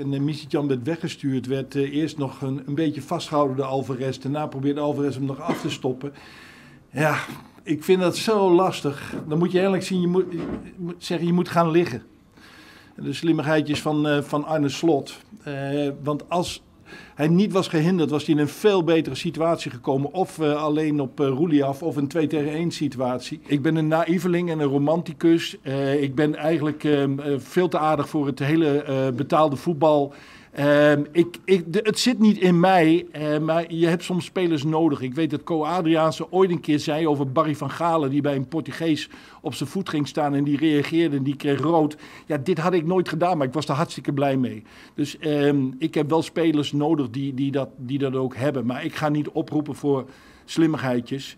En uh, Misitjan werd weggestuurd, werd uh, eerst nog een, een beetje vastgehouden door Alvarez. Daarna probeerde Alvarez hem nog af te stoppen. Ja, ik vind dat zo lastig. Dan moet je eigenlijk zien, je moet, zeggen, je moet gaan liggen. De slimmigheidjes van, uh, van Arne Slot. want als hij niet was gehinderd, was hij in een veel betere situatie gekomen. Of uh, alleen op uh, Roelie af, of een 2 tegen 1 situatie. Ik ben een naïveling en een romanticus. Uh, ik ben eigenlijk veel te aardig voor het hele betaalde voetbal. Uh, ik, ik, het zit niet in mij, uh, maar je hebt soms spelers nodig. Ik weet dat Co Adriaanse ooit een keer zei over Barry van Galen... die bij een Portugees op zijn voet ging staan en die reageerde en die kreeg rood. Ja, dit had ik nooit gedaan, maar ik was er hartstikke blij mee. Dus um, ik heb wel spelers nodig die, die, dat, die dat ook hebben. Maar ik ga niet oproepen voor slimmigheidjes.